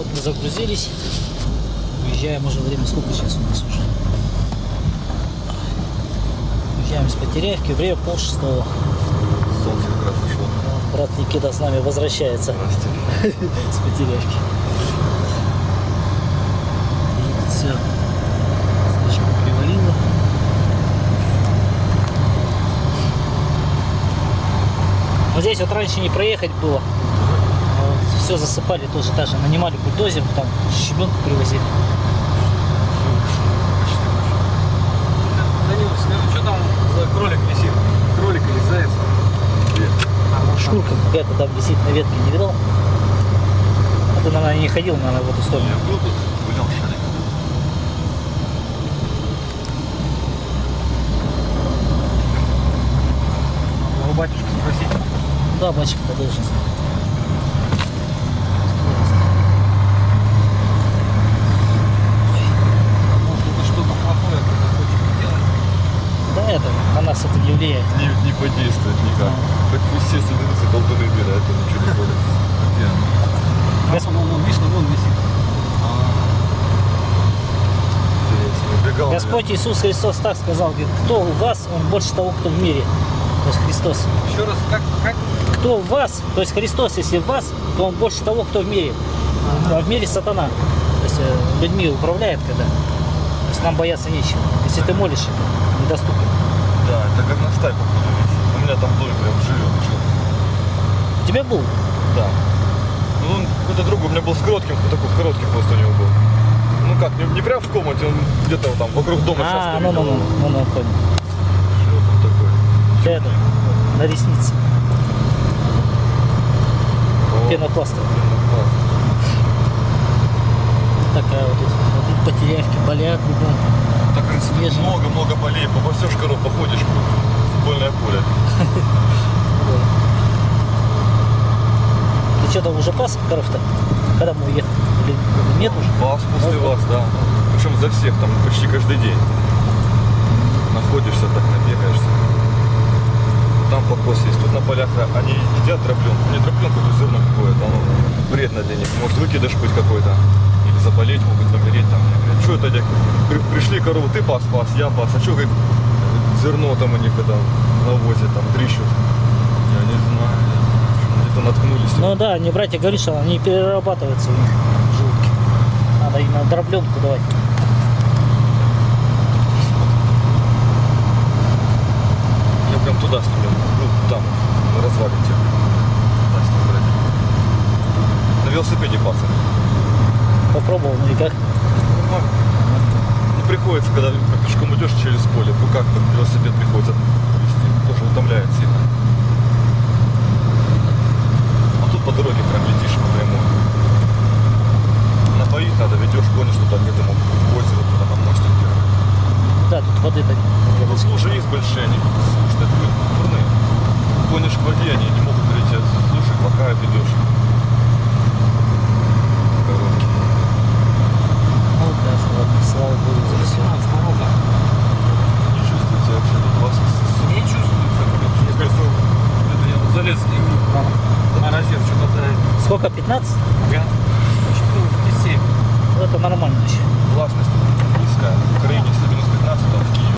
Вот мы загрузились. Уезжаем уже время. Сколько сейчас у нас уже? Уезжаем из Потеряевки. Время пол шестого. Солнце как раз зашло. Брат Никита с нами возвращается Здрасте. с Потеряевки. Все. Слишком привалило. Вот здесь вот раньше не проехать было. Все засыпали тоже даже. Нанимали бульдозер, там щебенку привозили. Данил, скажи, что там за кролик висит? Кролик или заяц? Шкурка какая-то там висит на ветке, не видал? А ты, наверное, не ходил, наверное, в эту сторону. Я был тут, гулял шарик. У батюшки спросить. Да, батчик-то должен знать. Может, это что-то плохое, кто-то хочет сделать. Да, это на нас это не влияет. Не, не подействует никак. Хоть пусть все становятся колдуны бирают, это ничего не будет. Где оно? Раз он, он, видишь, вон висит. Убегал. Господь Иисус Христос так сказал, говорит, кто у вас, он больше того, кто в мире. То есть Христос. Еще раз, как, как? Кто в вас, то есть Христос, если в вас, то он больше того, кто в мире. А в мире сатана. То есть э, людьми управляет когда. То есть нам бояться нечего. Если ты молишь, недоступен. Да, это как на стай походу висит. У меня там доме прям живет. У тебя был? Да. Ну, он какой-то друг, у меня был с коротким, такой короткий хвост у него был. Ну как, не, не прям в комнате, он где-то вот там вокруг дома А, часто ну, ну, ну, ну, ну, понял. Что там такое? Да, это, на реснице. Пенопласт. пенопласт. Такая вот. Вот тут потерявки болят, ребят. Так, много-много полей. Попасешь коров, походишь, футбольное поле. Ты что там уже пас коров-то? Когда мы уехали? Нет уже? Вас после Вас, да. Причем за всех, там почти каждый день. Находишься, так набегаешься. Там покос есть. Тут на полях а, они едят дробленку. Не дробленку, это зерно какое-то. Оно вредно для них. Может выкидыш быть какой-то. Или заболеть, могут. Что это, дядь? При- пришли корову, ты пас, пас, я пас. А что, говорит, зерно там у них это навозе, там трещут. Я не знаю. Где-то наткнулись. Ну да, не братья что они перерабатываются у них желудки. Надо именно дробленку давать. Я прям туда с ними, ну там, на. На велосипеде паса. Попробовал, ну и как? Нормально. Не приходится, когда пешком идешь через поле, в руках там велосипед приходится вести. Тоже утомляет сильно. А тут по дороге прям летишь напрямую. Напоить надо, ведешь, гонишь туда где-то мог к озеру, туда на мостик. Да, тут воды-то. Тут лужи есть большие, они что это будет дурные. Гонишь к воде, они не могут Сколько, 15? Ага. Значит, ну, 7. Это нормально еще. Влажность близкая. В Украине,